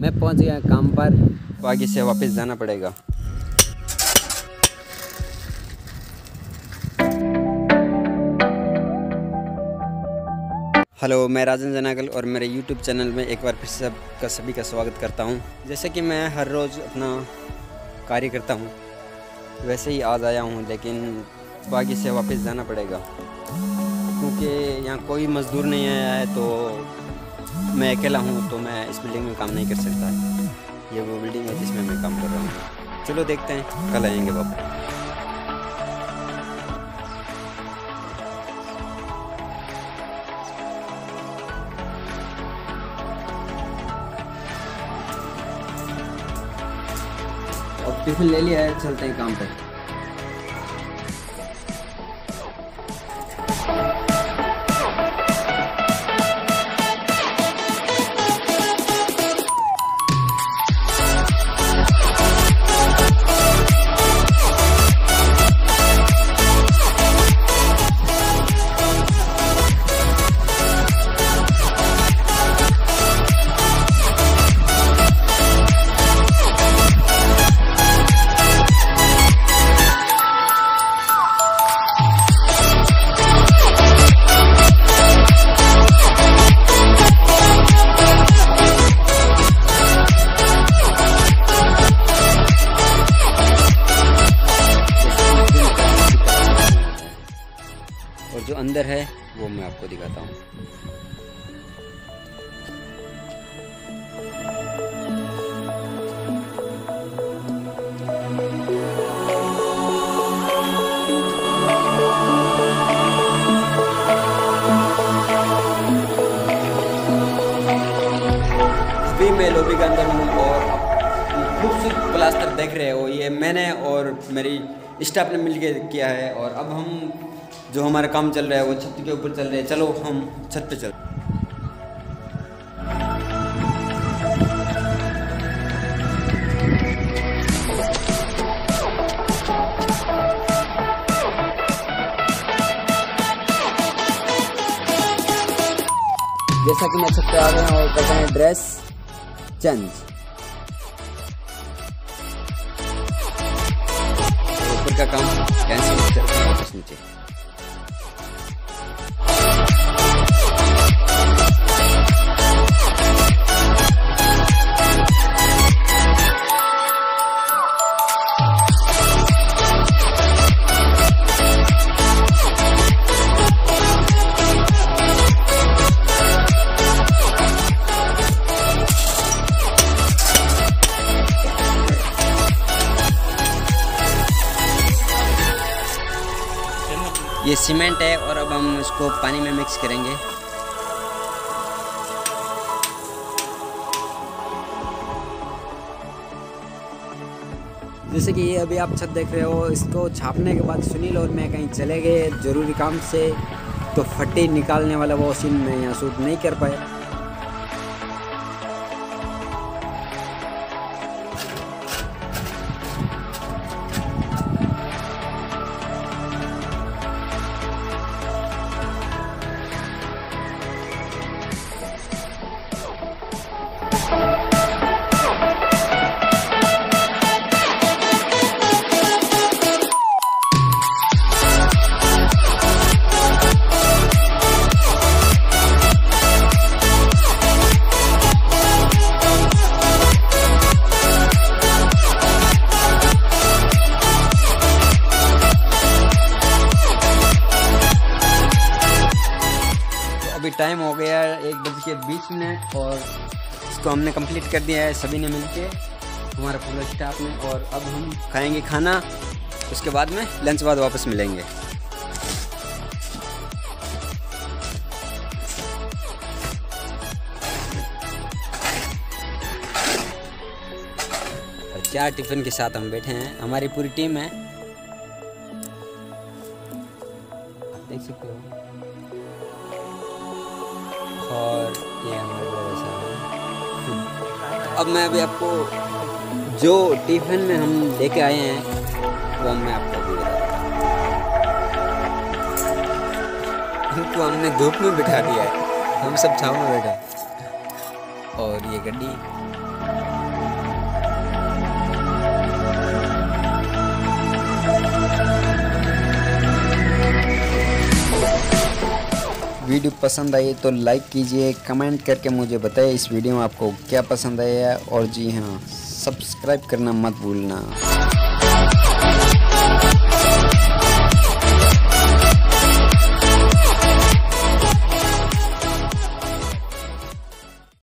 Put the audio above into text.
मैं पहुँच गया काम पर। तो से वापस जाना पड़ेगा। हेलो, मैं राजन जनागल और मेरे यूट्यूब चैनल में एक बार फिर से सबका सभी का स्वागत करता हूँ। जैसे कि मैं हर रोज़ अपना कार्य करता हूँ, वैसे ही आज आया हूँ, लेकिन बागी से वापस जाना पड़ेगा। क्योंकि यहाँ कोई मज़दूर नहीं आया है तो मैं अकेला हूँ तो मैं इस बिल्डिंग में काम नहीं कर सकता। ये वो बिल्डिंग है जिसमें मैं काम कर रहा हूँ। चलो देखते हैं, कल आएँगे वापस। टिफ़िन ले लिया है, चलते हैं काम पर। अंदर है, वो मैं आपको दिखाता हूँ। अभी मैं के अंदर हूँ और खूबसूरत प्लास्टर देख रहे हो, ये मैंने और मेरी स्टाफ ने मिलके किया है और अब हम जो हमारा काम चल रहा है, वो छत के ऊपर चल रहे हैं। चलो, हम छत पे चल जैसा कि मैं छत पे आ गया और कर रहे हैं ड्रेस चेंज ऊपर का काम कैंसिल करते नीचे। ये सीमेंट है और अब हम इसको पानी में मिक्स करेंगे। जैसे कि ये अभी आप छत देख रहे हो, इसको छापने के बाद सुनील और मैं कहीं चले गए ज़रूरी काम से तो फटी निकालने वाला वो सीन मैं यहाँ शूट नहीं कर पाया। टाइम हो गया एक बज के बीस मिनट और इसको हमने कंप्लीट कर दिया है सभी ने मिल के हमारा पूरा स्टाफ ने, और अब हम खाएँगे खाना, उसके बाद में लंच बाद वापस मिलेंगे। और चार टिफ़िन के साथ हम बैठे हैं, हमारी पूरी टीम है। देख सकते हो। और ये हमारे तो अब मैं अभी आपको जो टिफ़िन में हम लेके आए हैं, वो मैं आपको भी हूँ इनको हमने धूप में बिठा दिया है। हम सब छाव में बैठा और ये गड्डी। वीडियो पसंद आई तो लाइक कीजिए, कमेंट करके मुझे बताइए इस वीडियो में आपको क्या पसंद आया और जी हाँ सब्सक्राइब करना मत भूलना।